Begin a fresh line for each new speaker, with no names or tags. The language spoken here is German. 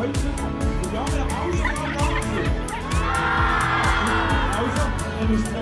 Außer, er ist